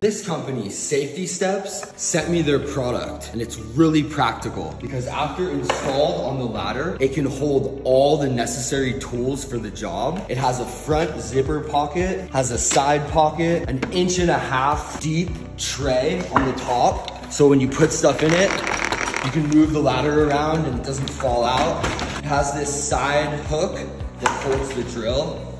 This company, Safety Steps, sent me their product and it's really practical because after installed on the ladder, it can hold all the necessary tools for the job. It has a front zipper pocket, has a side pocket, an inch and a half deep tray on the top. So when you put stuff in it, you can move the ladder around and it doesn't fall out. It has this side hook that holds the drill.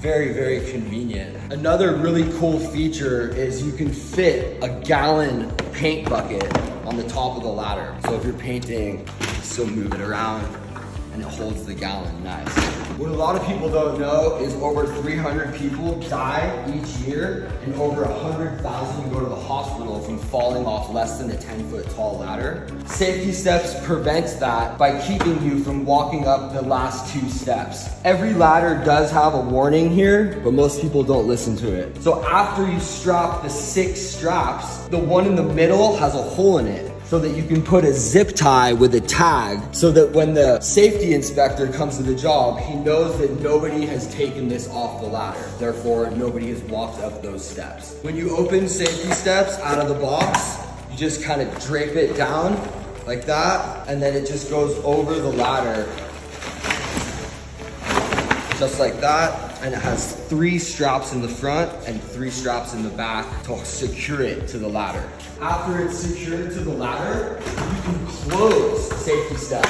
Very, very convenient. Another really cool feature is you can fit a gallon paint bucket on the top of the ladder. So if you're painting, still move it around and it holds the gallon nice. What a lot of people don't know is over 300 people die each year and over 100,000 go to the hospital from falling off less than a 10 foot tall ladder. Safety steps prevents that by keeping you from walking up the last two steps. Every ladder does have a warning here, but most people don't listen to it. So after you strap the six straps, the one in the middle has a hole in it so that you can put a zip tie with a tag so that when the safety inspector comes to the job, he knows that nobody has taken this off the ladder. Therefore, nobody has walked up those steps. When you open safety steps out of the box, you just kind of drape it down like that, and then it just goes over the ladder just like that. And it has three straps in the front and three straps in the back to secure it to the ladder. After it's secured to the ladder, you can close safety step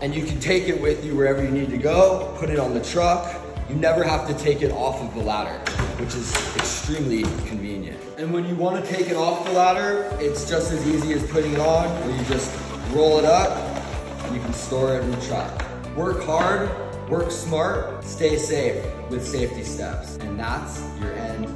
and you can take it with you wherever you need to go, put it on the truck. You never have to take it off of the ladder, which is extremely convenient. And when you wanna take it off the ladder, it's just as easy as putting it on, where you just roll it up, and you can store it in the truck. Work hard, Work smart, stay safe with safety steps. And that's your end